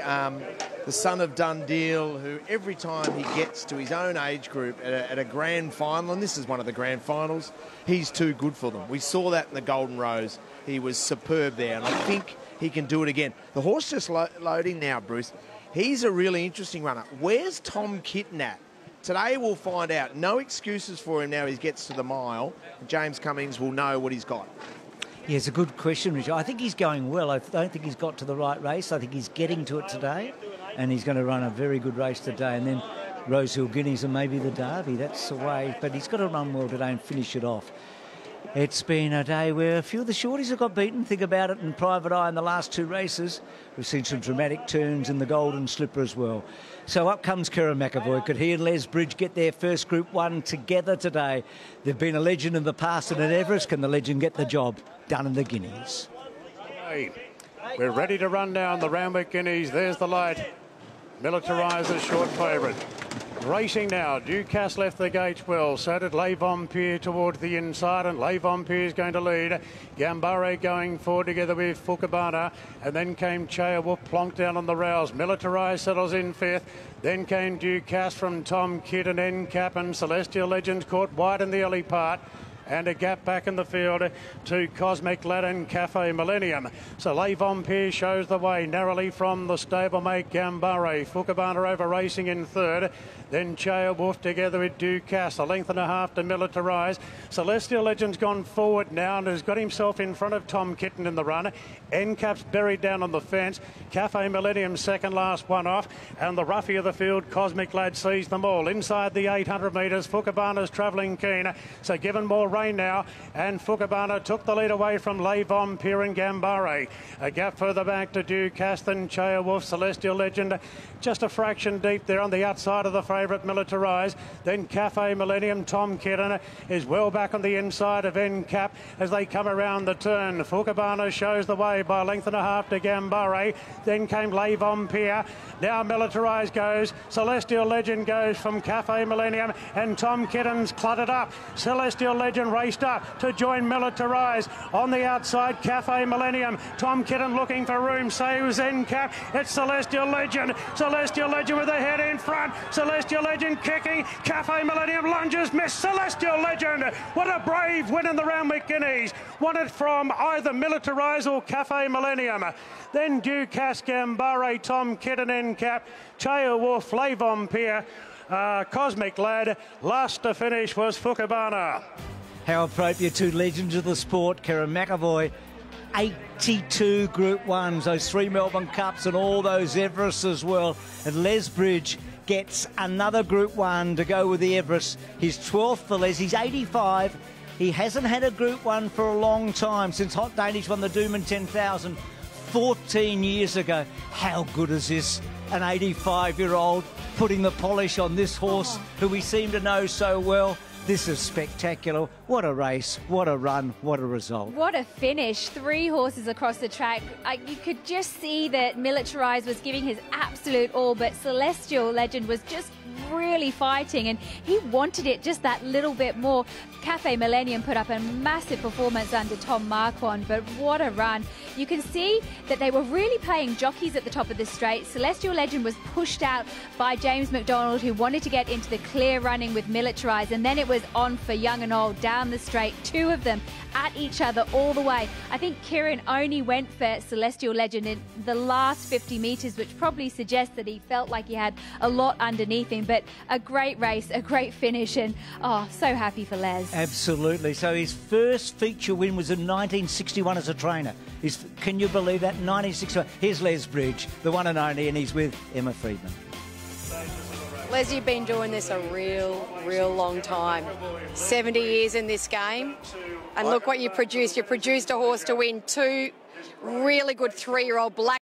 um, the son of Dundeel, who every time he gets to his own age group at a, at a, grand final, and this is one of the grand finals, he's too good for them. We saw that in the Golden Rose. He was superb there, and I think he can do it again. The horse just lo- loading now, Bruce. He's a really interesting runner. Where's Tom Kitten at? Today we'll find out. No excuses for him now he gets to the mile. James Cummings will know what he's got. Yeah, it's a good question, Richard. I think he's going well. I don't think he's got to the right race. I think he's getting to it today, and he's going to run a very good race today. And then Rosehill Guineas and maybe the Derby. That's the way. But he's got to run well today and finish it off. It's been a day where a few of the shorties have got beaten. Think about it in Private Eye in the last two races. We've seen some dramatic turns in the Golden Slipper as well. So up comes Kerrin McEvoy. Could he and Les Bridge get their first Group 1 together today? They've been a legend in the past and at Everest. Can the legend get the job done in the Guineas? We're ready to run down the Randwick Guineas. There's the light. Militarizer short favourite. Racing now. Ducasse left the gates well. So did Les Vampires towards the inside, and Les Vampires is going to lead. Gambare going forward together with Fukabana. And then came Chaya Wolf plonked down on the rails. Militarized settles in fifth. Then came Ducasse from Tom Kitten and NCAP, and Celestial Legends caught wide in the early part and a gap back in the field to Cosmic Lad and Cafe Millennium. So Les Vampires shows the way narrowly from the stablemate Gambare. Fukabana over racing in third. Then Chaya Wolf together with Ducasse. A length and a half to militarize. Celestial Legend's gone forward now and has got himself in front of Tom Kitten in the run. NCAP's buried down on the fence. Cafe Millennium second last one off. And the roughie of the field, Cosmic Lad, sees them all. Inside the 800 metres, Fukabana's travelling keen. So given more rain now. And Fukabana took the lead away from Les Vampires and Gambare. A gap further back to Ducasse and Chaya Wolf, Celestial Legend. Just a fraction deep there on the outside of the favourite Militarize. Then Cafe Millennium, Tom Kitten is well back on the inside of NCAP as they come around the turn. Fukabana shows the way by a length and a half to Gambare. Then came Les Vampires. Now Militarize goes. Celestial Legend goes from Cafe Millennium and Tom Kitten's cluttered up. Celestial Legend raced up to join Militarize. On the outside, Cafe Millennium. Tom Kitten looking for room. Saves in cap. It's Celestial Legend. Celestial Legend with a head in front. Celestial Legend kicking. Cafe Millennium lunges. Miss Celestial Legend. What a brave win in the Randwick Guineas. Won it from either Militarize or Cafe Millennium. Then Ducasse Gambare, Tom Kitten NCAP. Chaya Wolf, Les Vampires. Uh, Cosmic Lad. Last to finish was Fukabana. How appropriate two legends of the sport, Kerrin McEvoy, 82 Group 1s, those three Melbourne Cups and all those Everests as well. And Les Bridge gets another Group 1 to go with the Everest. His 12th for Les. He's 85. He hasn't had a Group 1 for a long time since Hot Danish won the Doomben 10,000 14 years ago. How good is this? An 85 year old putting the polish on this horse who we seem to know so well. This is spectacular. What a race, what a run, what a result. What a finish. Three horses across the track. I, you could just see that Militarized was giving his absolute all, but Celestial Legend was just really fighting and he wanted it just that little bit more. Cafe Millennium put up a massive performance under Tom Marquand, but what a run. You can see that they were really playing jockeys at the top of the straight. Celestial Legend was pushed out by James McDonald, who wanted to get into the clear running with Militarize, and then it was on for young and old down the straight. Two of them at each other all the way. I think Kieran only went for Celestial Legend in the last 50 metres, which probably suggests that he felt like he had a lot underneath him. But a great race, a great finish, and oh, so happy for Les. Absolutely. So his first feature win was in 1961 as a trainer. His, can you believe that? 1961. Here's Les Bridge, the one and only, and he's with Emma Freedman. Les, you've been doing this a real, real long time. 70 years in this game. And look what you produced. You produced a horse to win two really good three year old black.